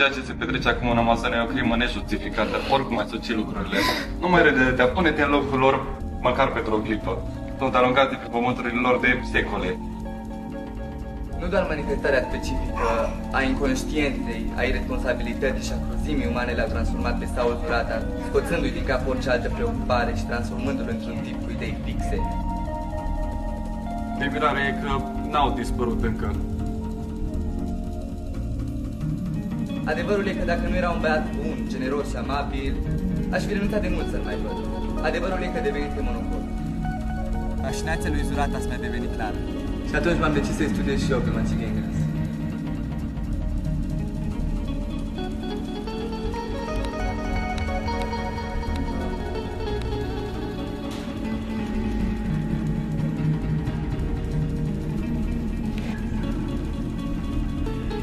ceea ce se petrece acum în Amazonia e o crimă nejustificată, oricum ai soci lucrurile. Nu mai râde de te pune-te în locul lor, măcar pentru o clipă. Sunt aruncate pe pământurile lor de secole. Nu doar manifestarea specifică a inconștienței, a irresponsabilității și a cruzimii umane le-a transformat pe Saul Zurata, scoțându-i din cap orice altă preocupare și transformându-l într-un tip cu idei fixe. De mirare e că n-au dispărut încă. Adevărul e că dacă nu era un băiat bun, generos și amabil, aș fi renunțat de mult să-l mai văd. Adevărul e că devenise monopol. Mașinația lui Zuratas mi-a devenit clară. Și atunci m-am decis să-i studiez și eu pe Maciga Ingres.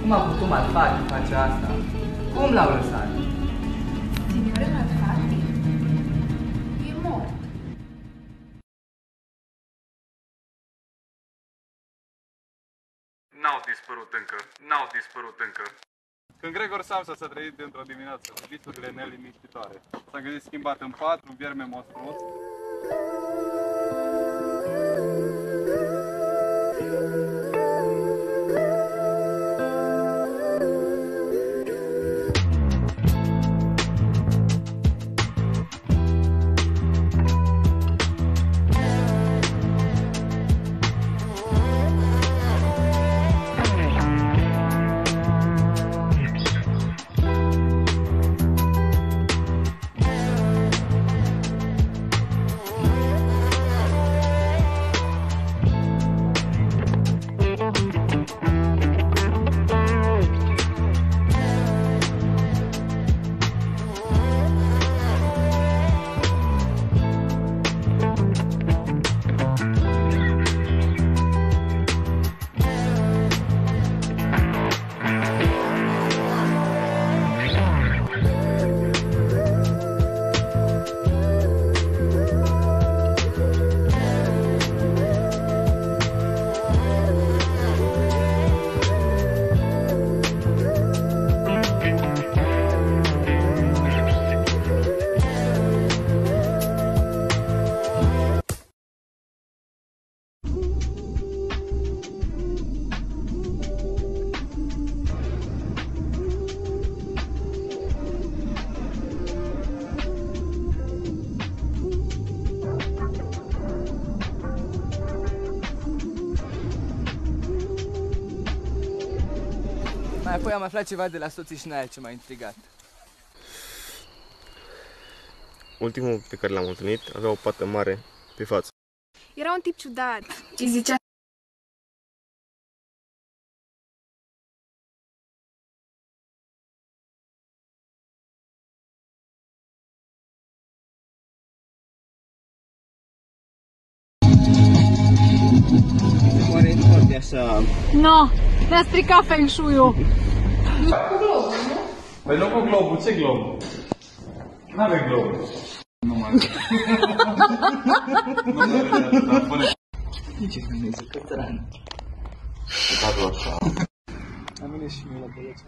Cum a putut Malfatti face asta? Cum l-au lăsat? Signore Malfatti e mort. N-au dispărut încă, n-au dispărut încă. Când Gregor Samsa s-a trezit dintr-o dimineață cu visurile neliniștitoare, s-a gândit schimbat în patru, un vierme monstruos, Mai apoi am aflat ceva de la soții și n ce m-a intrigat. Ultimul pe care l-am întâlnit avea o pată mare pe față. Era un tip ciudat. Îi zicea Oare nu foarte așa... No, ne-a stricat feng shui-ul. Păi nu cu globul, ce glob? N-avem glob. Nu mai Nu pune Ce faineză, cătăran. cadrul așa. Am venit și mie la băieți.